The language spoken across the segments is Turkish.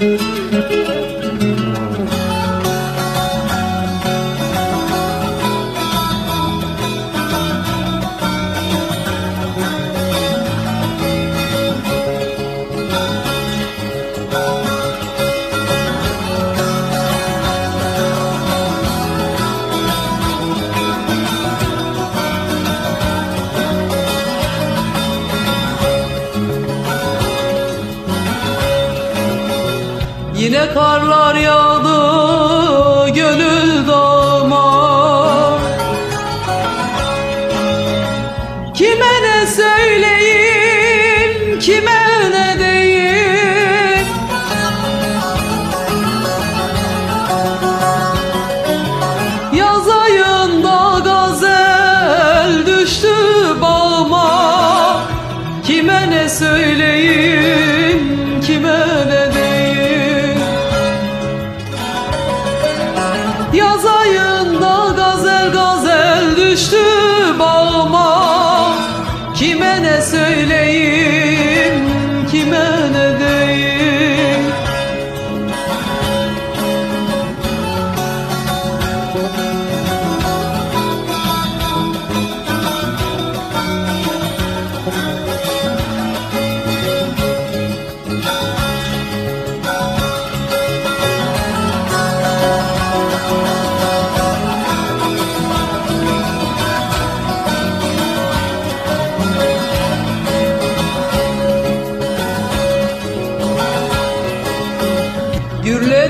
Música Yine karlar yağdı gönül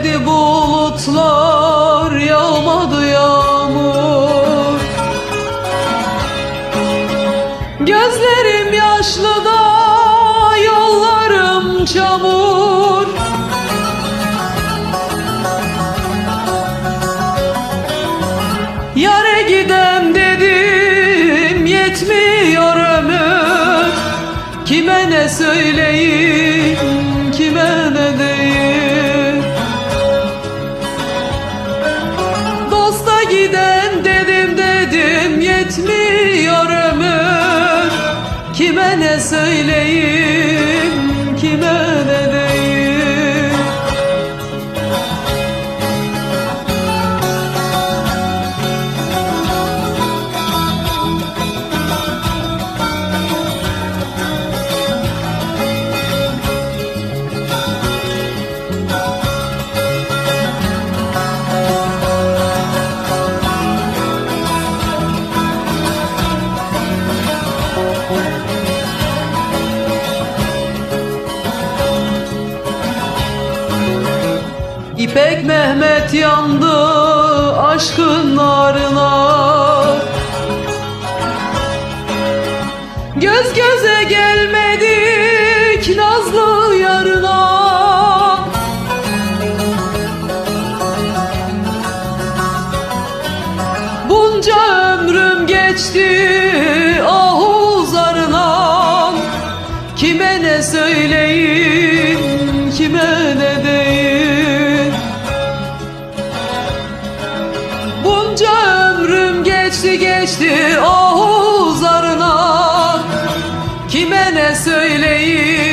Gürledi bulutlar yağmadı yağmur. Gözlerim yaşlı da yollarım çamur. Yare gidem dedim yetmiyor ömür. Kime ne söyleyeyim kime ne diyeyim giden dedim dedim yetmiyor ömür. Kime ne söyleyeyim İpek Mehmet yandı aşkın narına. Göz göze gelmedik nazlı yarına. Bunca ömrüm geçti ahu zarına Kime ne söyleyeyim geçti geçti ahu zarına Kime ne söyleyeyim